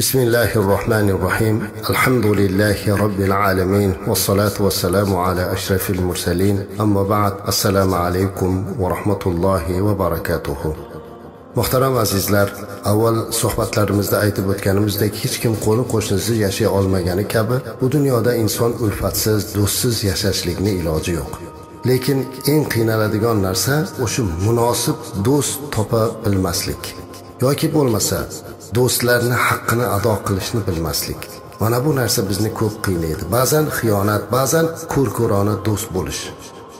بسم الله الرحمن الرحيم الحمد لله رب العالمين والصلاة والسلام على أشرف المرسلين أما بعد السلام عليكم ورحمة الله وبركاته muhtaram azizlar avval suhbatlarimizda aytib o'tganimizdek hech kim qo'ni qo'shnisi yashay olmagani kabi bu dunyoda inson ulfatsiz do'stsiz yashashlikni iloji yo'q lekin eng qiynaladigan narsa o'sha munosib do'st topa bilmaslik yoki bo'lmasa do'stlarni haqqini ado qilishni bilmaslik. Mana bu narsa bizni ko'p qiynaydi. Ba'zan xiyonat ba'zan ko'rko'rona do'st bo'lish.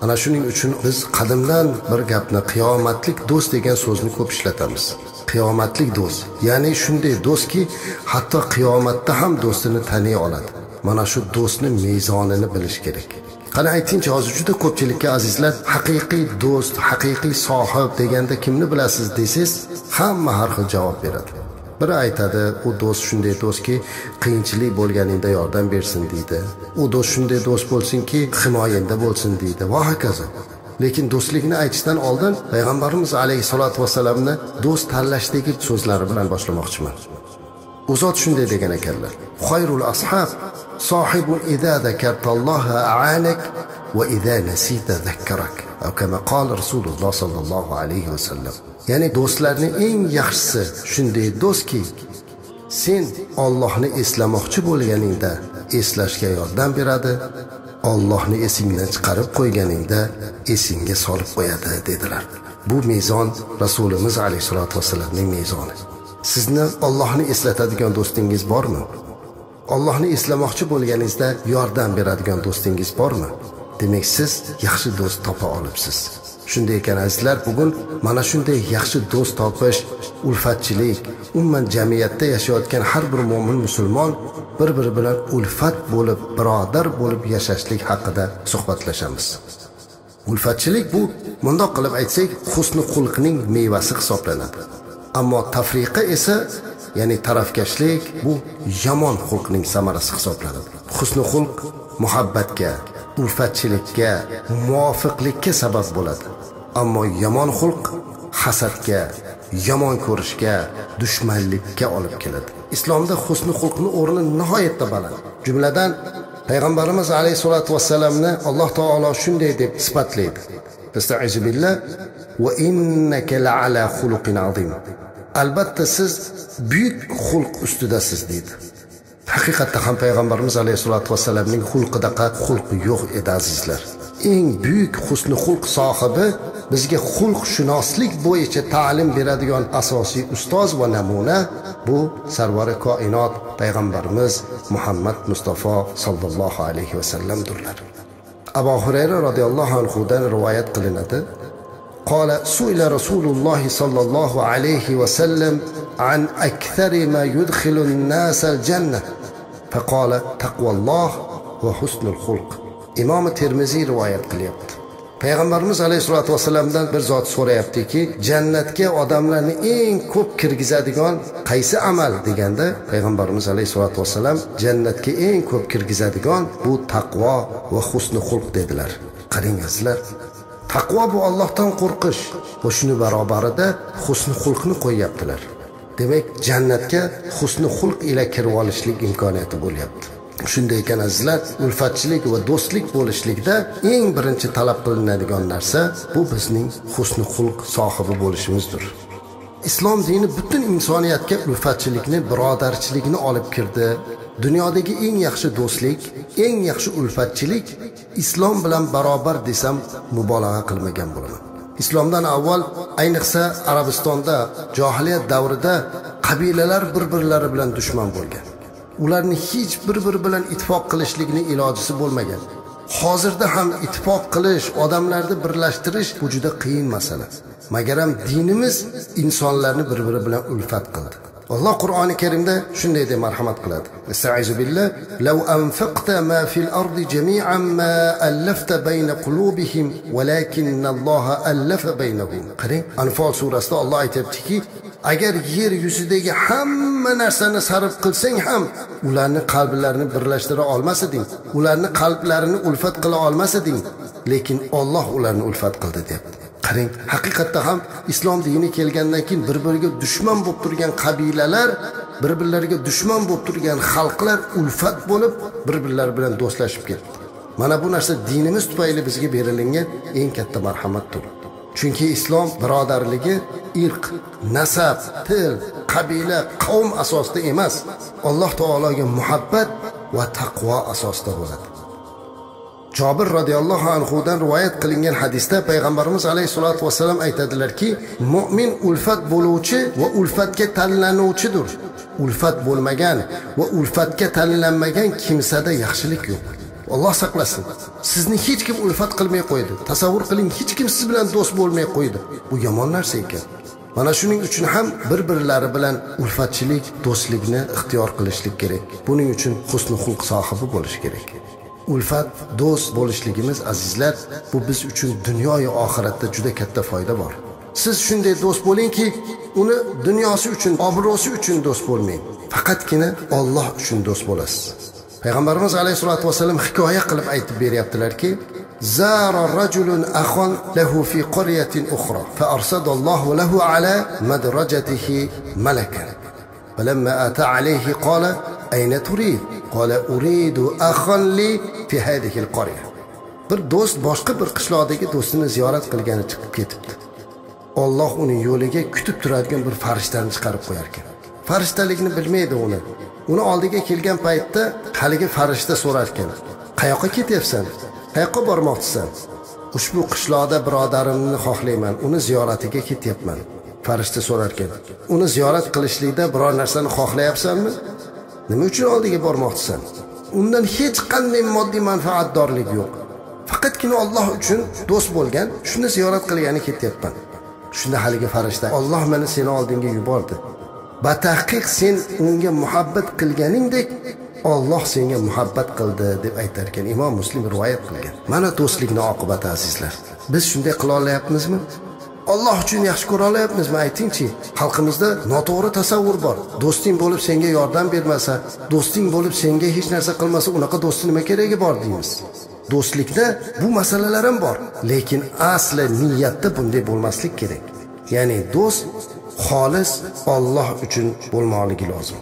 Ana shuning uchun biz qadimdan bir gapni qiyomatlik do'st degan so'zni ko'p ishlatamiz. Qiyomatlik do'st ya'ni shunday do'stki hatto qiyomatda ham do'stini taniy oladi. Mana shu do'stni mezonini bilish kerak. Qani aytingchi hozir juda ko'pchilikka azizlar haqiqiy do'st haqiqiy sohib deganda kimni bilasiz desangiz hamma har xil javob beradi. Biri aytadi u do'st shunday do'stki qiyinchilik bo'lganingda yordam bersin deydi. U do'st shunday do'st bo'lsinki himoyangda bo'lsin deydi. Va hokazo. Lekin do'stlikni aytishdan oldin payg'ambarimiz alayhissalotu vassalamni do'st tanlashdagi so'zlari bilan boshlamoqchiman. U zot shunday degan ekanlar. Xoyrul ashab sohibun ida zakartalloha aanak va ida nasita zakkarak. Kama rasululloh sollallohu alayhi vasallam ya'ni do'stlarni eng yaxshisi shunday do'stki sen ollohni eslamoqchi bo'lganingda eslashga yordam beradi ollohni esingdan chiqarib qo'yganingda esingga solib qo'yadi dedilar. Bu mezon rasulimiz alayhissalotu vassalamning mezoni. Sizni ollohni eslatadigan do'stingiz bormi? Ollohni eslamoqchi bo'lganingizda yordam beradigan do'stingiz bormi? Demak siz yaxshi do'st topa olibsiz. Shunday ekan azizlar bugun mana shunday yaxshi do'st topish ulfatchilik umuman jamiyatda yashayotgan har bir mo'min musulmon bir biri bilan ulfat bo'lib birodar bo'lib yashashlik haqida suhbatlashamiz. Ulfatchilik bu mundoq qilib aytsak husni xulqning mevasi hisoblanadi. Ammo tafriqa esa ya'ni tarafkashlik bu yomon xulqning samarasi hisoblanadi. Husni xulq muhabbatga ulfatchilikka muvofiqlikka sabab bo'ladi. Ammo yomon xulq hasadga yomon ko'rishga dushmanlikka olib keladi. Islomda husni xulqni o'rni nihoyatda baland. Jumladan payg'ambarimiz alayhissalotu vassalamni alloh taolo shunday deb sifatlaydi. Billah va azim. Albatta siz buyuk xulq ustidasiz deydi. haqiqatda ham payg'ambarimiz alayhissalotu vassalamning xulqidaqa xulq yo'q edi azizlar eng buyuk husni xulq sohibi bizga xulqshunoslik bo'yicha ta'lim beradigan asosiy ustoz va namuna bu sarvari koinot payg'ambarimiz muhammad mustafa sollallohu alayhi vasallamdirlar abu hurayra roziyallohu anhudan rivoyat qilinadi قال سئل رسول الله صلى الله عليه وسلم عن أكثر ما يدخل الناس الجنة faqola taqvolloh va husnul xulq imomi termiziy rivoyat qilyapti payg'ambarimiz alayhissalotu vassalamdan bir zot so'rayaptiki jannatga odamlarni eng ko'p kirgizadigan qaysi amal deganda payg'ambarimiz alayhissalotu vassalam jannatga eng ko'p kirgizadigan bu taqvo va husni xulq dedilar qarang azizlar taqvo bu ollohdan qo'rqish va shuni barobarida husni xulqni qo'yyaptilar demak jannatga husni xulq ila kirib olishlik imkoniyati bo'lyapti. Shunday ekan azizlar ulfatchilik va do'stlik bo'lishlikda eng birinchi talab qilinadigan narsa bu bizning husni xulq sohibi bo'lishimizdir. Islom dini butun insoniyatga ulfatchilikni birodarchilikni olib kirdi. Dunyodagi eng yaxshi do'stlik eng yaxshi ulfatchilik islom bilan barobar desam mubolag'a qilmagan bo'laman. Islomdan avval ayniqsa arabistonda johiliyat davrida qabilalar bir birlari bilan dushman bo'lgan. Ularni hech bir biri bilan ittifoq qilishlikni ilojisi bo'lmagan. Hozirda ham ittifoq qilish odamlarni birlashtirish bu juda qiyin masala. Magaram dinimiz insonlarni bir biri bilan ulfat qildi. alloh qur'oni karimda shunday deb marhamat qiladi استعيذ بالله لو أنفقت ما في الأرض جميعا ما ألفت بين قلوبهم ولكن الله ألف بينهم qarang anfol surasida Alloh aytibdiki agar yer yuzidagi hamma narsani sarf qilsang ham ularni qalblarini birlashtira olmas eding ularni qalblarini ulfat qila olmas eding lekin Alloh ularni ulfat qildi deyapti Qarang haqiqatda ham islom dini kelgandan keyin bir biriga dushman bo'lib turgan qabilalar bir birlariga dushman bo'lib turgan xalqlar ulfat bo'lib bir birlari bilan do'stlashib ketdi. Mana bu narsa dinimiz tufayli bizga berilingan eng katta marhamatdir. Chunki islom birodarligi irq nasab til qabila qavm asosida emas alloh taologa muhabbat va taqvo asosida bo'ladi. Jobir roziyallohu anhudan rivoyat qilingan hadisda payg'ambarimiz alayhissalotu vassalam aytadilarki mo'min ulfat bo'luvchi va ulfatga tanlanuvchidir. Ulfat bo'lmagan va ulfatga tanlanmagan kimsada yaxshilik yo'q. Alloh saqlasin. Sizni hech kim ulfat qilmay qo'ydi. Tasavvur qiling hech kim siz bilan do'st bo'lmay qo'ydi. Bu yomon narsa ekan. Mana shuning uchun ham bir birlari bilan ulfatchilik do'stlikni ixtiyor qilishlik kerak. Buning uchun husni xulq sohibi bo'lish kerak. ulfat do'st bo'lishligimiz azizlar bu biz uchun dunyoyu oxiratda juda katta foyda bor siz shunday do'st bo'lingki uni dunyosi uchun obro'si uchun do'st bo'lmang faqatgina Alloh uchun do'st bo'lasiz payg'ambarimiz alayhissalotu vassalam hikoya qilib aytib beryaptilarki زار رجل أخا له في قرية أخرى فأرصد الله له على مدرجته ملكا فلما أتى عليه قال أين تريد قال أريد أخا لي في هذه القرية bir do'st boshqa bir qishloqdagi do'stini ziyorat qilgani chiqib ketibdi olloh uning yo'liga kutib turadigan bir farishtani chiqarib qo'yar ekan farishtalikni bilmaydi uni uni oldiga kelgan paytda haligi farishta so'rar ekan qayoqqa ketyapsan qayoqqa bormoqchisan ushbu qishloqda birodarimni xohlayman uni ziyoratiga ketyapman farishta so'rar ekan uni ziyorat qilishlikda biror narsani xohlayapsanmi Nima uchun oldiga bormoqchisan? Undan hech qanday moddiy manfaatdorlik yo'q. Faqatgina olloh uchun do'st bo'lgan shuni ziyorat qilgani ketyapman. Shunda haligi farishta olloh meni seni oldinga yubordi. Batahqiq sen unga muhabbat qilganingdek olloh senga muhabbat qildi deb aytar ekan imom muslim rivoyat qilgan. Mana do'stlikni oqibati azizlar. Biz shunday qila olyapmizmi? Alloh uchun yaxshi ko'ra olyapmizmi aytingchi xalqimizda noto'g'ri tasavvur bor. Do'sting bo'lib senga yordam bermasa do'sting bo'lib senga hech narsa qilmasa unaqa do'stni nima keragi bor deymiz. Do'stlikda bu masalalar ham bor lekin asli niyatda bunday bo'lmaslik kerak. Ya'ni do'st xolis Alloh uchun bo'lmoqligi lozim.